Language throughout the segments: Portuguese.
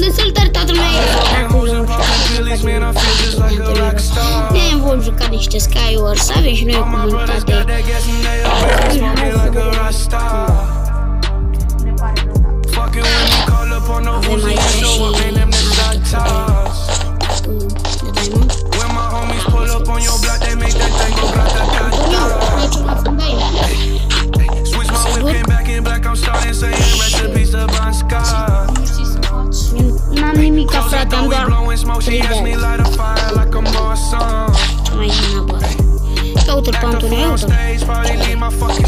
Unde să-l tări tatăl meu? Ne vom juca niște Skywars, avem și noi comunitate. stage, probably leave my fucking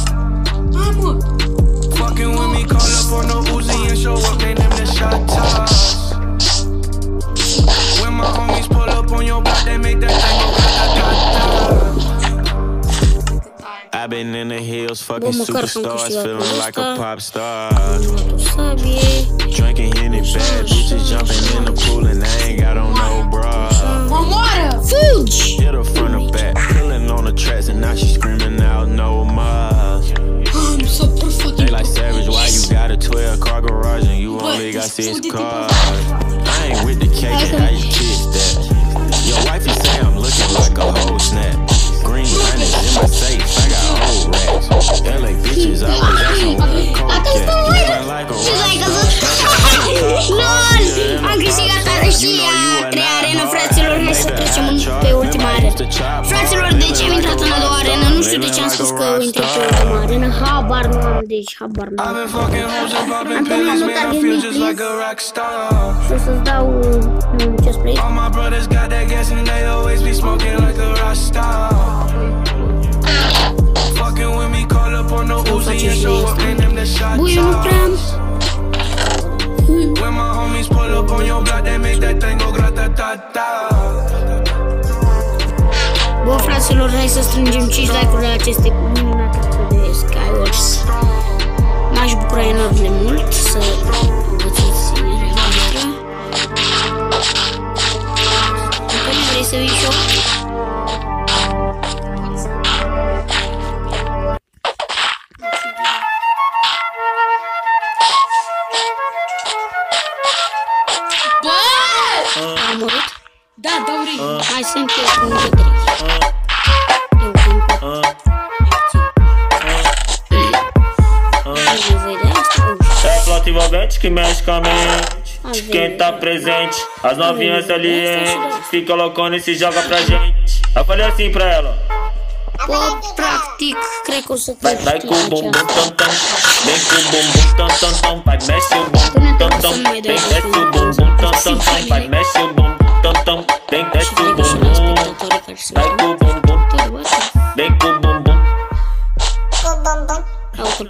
I've been in the hills, fucking superstars, feeling like a pop star. Drinking Henny bad, bitches jumping in the pool and I ain't got on no bra. One water, food. Hit her front or back, pulling on the tracks and now she screaming out no more. I'm so fucking. They like savage, why you got a 12 car garage and you only got six cars? I ain't with the cake and I just bitches. I was out somewhere cocaine. Living like a LOL! Am câștigat a și a treia arenă, fraților, hai să trecem pe ultima arenă. Fraților, de ce am intrat în a doua arenă? Nu știu de ce am spus că intră pe ultima arenă. Habar nu am, deci habar nu am. Am pus Am mult target mi Și o să-ți dau, uh, nu, ce All my brothers got that gas and they always be smoking like a rockstar. Bun, fraților, hai să strângem 5 like-uri la aceste minunate de Skywatch. M-aș bucura enorm de mult să Dá, dá um ah. Mas sempre é com um de três. Eu vim pra. Ah. Ah. É envolvente é que mexe com a mente. Quem tá presente, as novinhas ali, Fica loucona e se joga pra gente. Eu falei assim pra ela. Pô, pratica, creio que eu sou Vai, vai com o bumbum, tam, tam. Vem com o bumbum, tam, tam, tam. Vai, mexe o bumbum, tam, tam. Vem, mexe o bumbum, tam, tam, tam. Vai, mexe o bumbum. então, vem desce o bumbum. Alto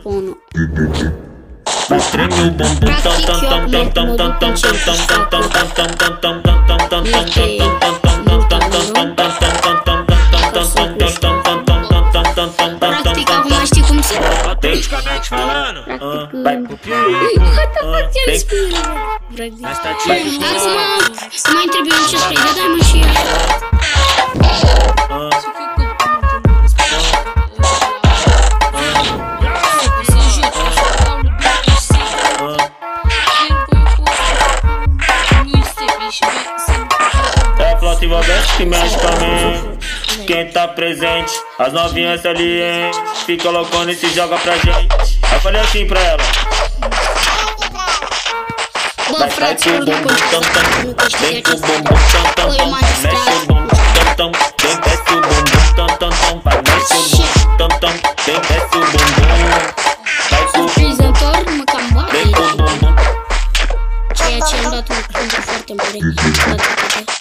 Praticava, mas te comecei. Praticamente falando, ah, vai pro pirinho. Ah, mas tá te ajudando. Né? Uma entrevista feita da mochila quem tá presente. As novinhas ali, hein? Fica e se joga pra gente. Aí falei assim pra ela. Vai, vai com o bumbum tam tam, vem o bumbum tam tam tam, mexe o bumbum tam tam, vem desce o bumbum tam tam tam, vai mexe o bumbum tam tam, vem desce o bumbum. Vai com o bumbum, vem com o bumbum. Tinha tinha andado muito forte, porém.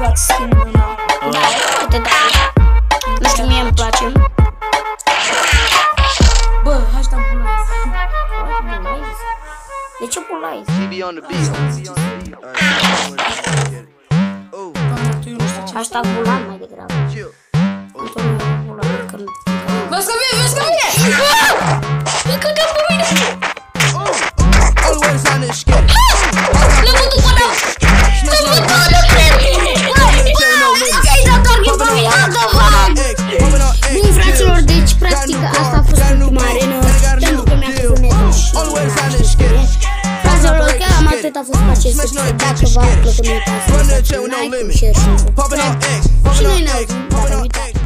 place schimbă, nu Uite, da Nu știu, mie îmi place Bă, hai să-mi pulaiz De ce pulaiz? Beyond the beat Hashtag bulan mai degrabă Bă, că vine, vezi că vine! always on the skin Frazelor, chiar am atât a fost acest subiect Dacă v-a plăcut, nu Popping out X, popping out X, popping out X